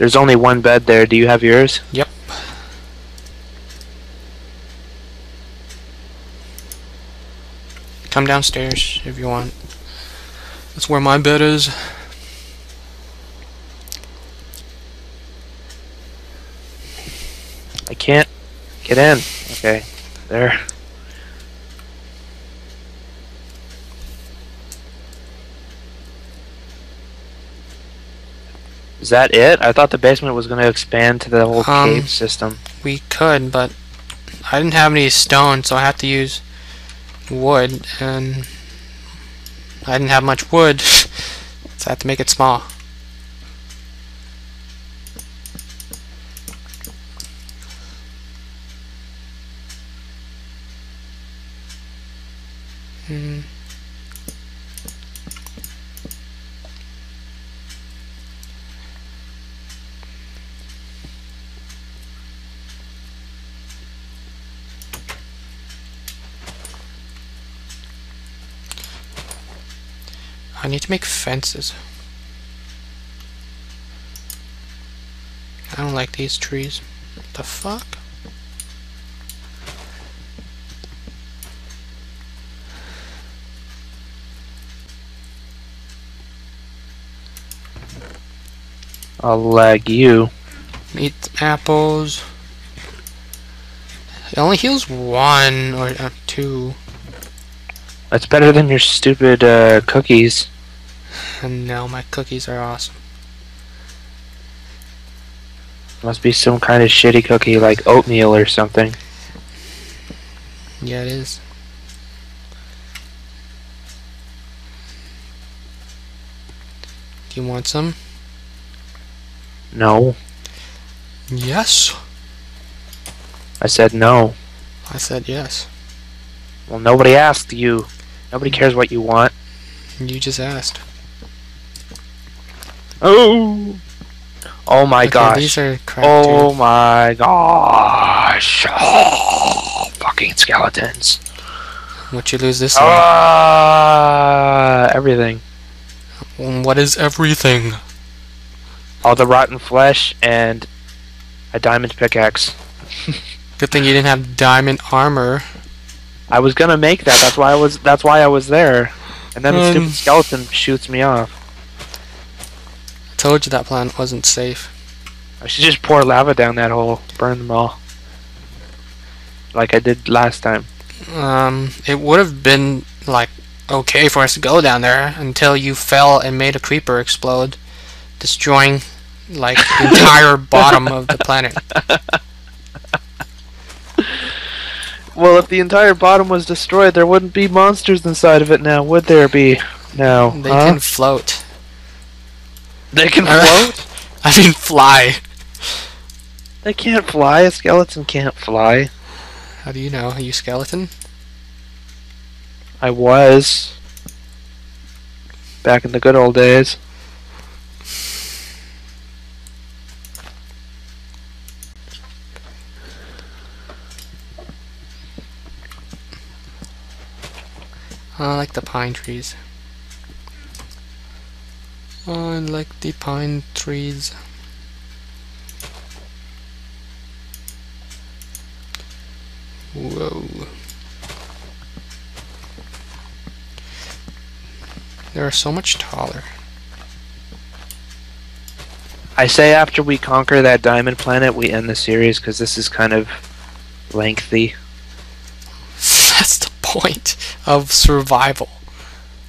There's only one bed there. Do you have yours? Yep. Come downstairs if you want. That's where my bed is. I can't get in. Okay, there. Is that it? I thought the basement was going to expand to the whole Um, cave system. We could, but I didn't have any stone, so I have to use wood, and I didn't have much wood, so I have to make it small. Hmm. I need to make fences. I don't like these trees. What the fuck? I'll lag you. Eat apples. It only heals one or uh, two. That's better than your stupid uh, cookies. No, my cookies are awesome. Must be some kind of shitty cookie like oatmeal or something. Yeah, it is. Do you want some? No. Yes. I said no. I said yes. Well, nobody asked you. Nobody cares what you want. You just asked. Oh. Oh my Okay, gosh. These are crap Oh too. my gosh. Oh, fucking skeletons. What you lose this one? Ah, everything. What is everything? All the rotten flesh and a diamond pickaxe. Good thing you didn't have diamond armor. I was gonna make that. That's why I was. That's why I was there. And then the Um. stupid skeleton shoots me off. I told you that plan wasn't safe. I should just pour lava down that hole, burn them all, like I did last time. Um, it would have been like okay for us to go down there until you fell and made a creeper explode, destroying like the entire bottom of the planet. Well, if the entire bottom was destroyed, there wouldn't be monsters inside of it now, would there be? No. They huh? can float. They can float. I mean fly. they can't fly. A skeleton can't fly. How do you know? Are you skeleton? I was back in the good old days. Oh, I like the pine trees. Oh, I like the pine trees. Whoa. They're so much taller. I say after we conquer that diamond planet, we end the series because this is kind of lengthy. Point of survival.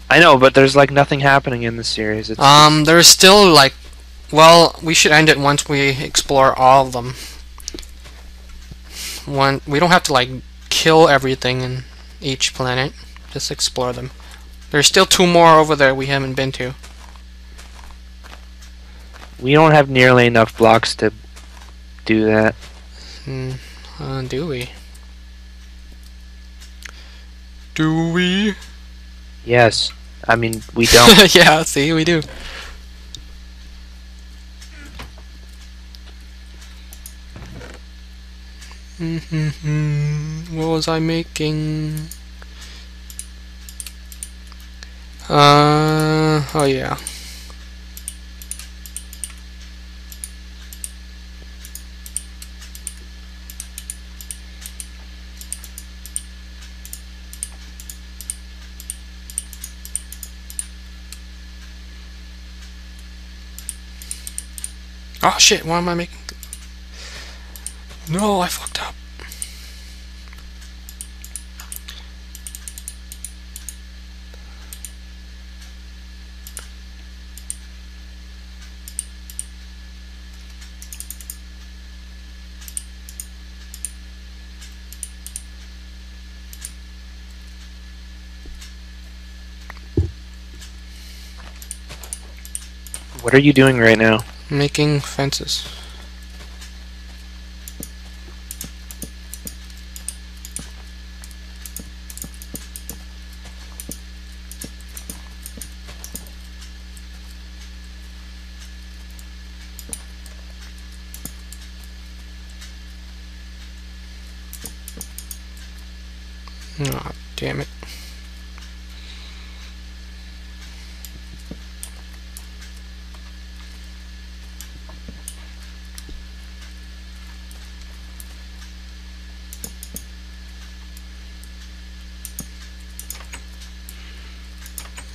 I know, but there's like nothing happening in the series. It's, Um, there's still like, well, we should end it once we explore all of them. One, we don't have to like kill everything in each planet. Just explore them. There's still two more over there we haven't been to. we don't have nearly enough blocks to do that. Hmm, uh, do we? Do we? Yes, I mean we don't. yeah, see, we do. Mm-hmm. what was I making? Uh, oh yeah. Oh shit, why am I making? No, I fucked up. What are you doing right now? Making fences. Oh, damn it.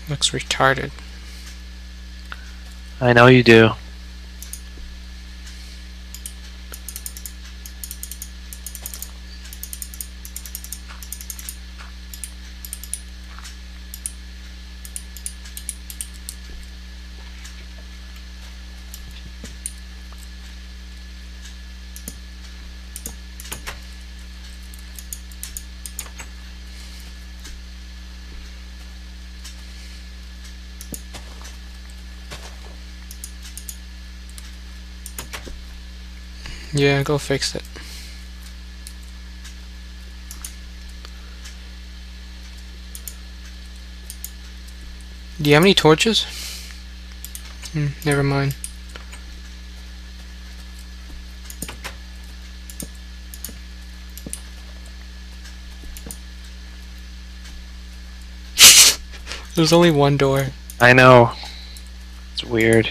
Looks retarded. I know you do. Yeah, go fix it. Do you have any torches? Hmm, never mind. There's only one door. I know. It's weird.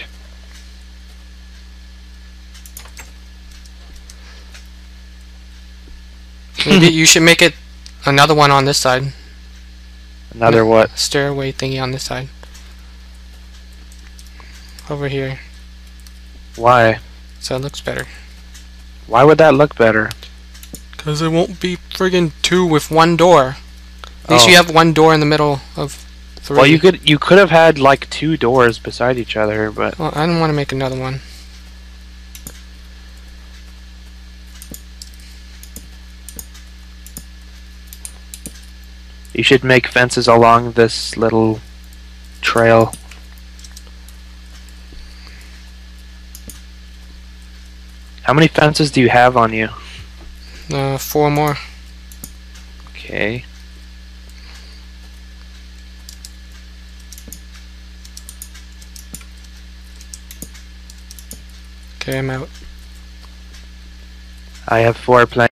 Maybe you should make it another one on this side. Another No. what? Stairway thingy on this side. Over here. Why? So it looks better. Why would that look better? Because it won't be friggin' two with one door. At least Oh. you have one door in the middle of three. Well, you could you could have had like two doors beside each other, but Well, I don't want to make another one. You should make fences along this little trail. How many fences do you have on you? Uh, four more. Okay. Okay, I'm out. I have four planks.